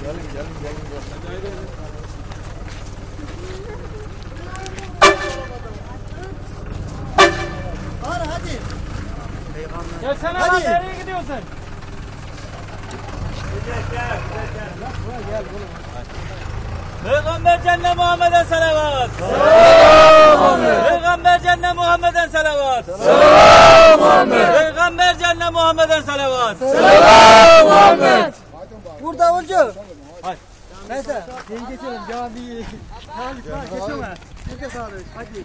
Gelin gelin gelin. gelin. Hadi hadi. Gelsene Hadi. lan nereye gidiyorsun? Peygamber cennet Muhammed'e salavat. Selam Peygamber cennet Muhammed'e salavat. Selam Peygamber cennet Muhammed'e salavat. Vur davulcu. Hadi. Neyse. Geri geçelim. Cami. Hadi. Bir de sağlık. Hadi.